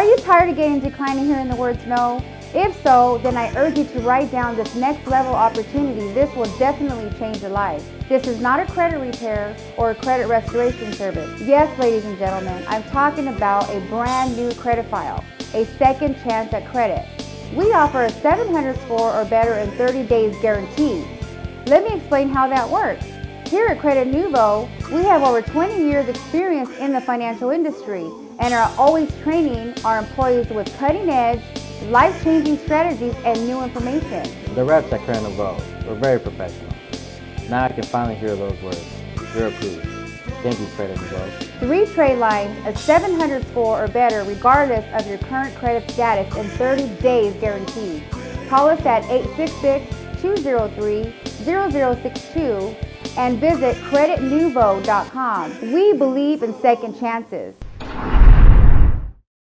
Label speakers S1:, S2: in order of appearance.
S1: Are you tired of getting declined and hearing the words no? If so, then I urge you to write down this next level opportunity. This will definitely change your life. This is not a credit repair or a credit restoration service. Yes, ladies and gentlemen, I'm talking about a brand new credit file, a second chance at credit. We offer a 700 score or better in 30 days guarantee. Let me explain how that works. Here at Credit Nouveau, we have over 20 years experience in the financial industry and are always training our employees with cutting edge, life-changing strategies and new information.
S2: The reps at Credit Nouveau were very professional. Now I can finally hear those words. You're approved. Thank you, Credit Nouveau.
S1: Three trade lines, a 700 score or better regardless of your current credit status in 30 days guaranteed. Call us at 866-203-0062 and visit creditnouveau.com. We believe in second chances.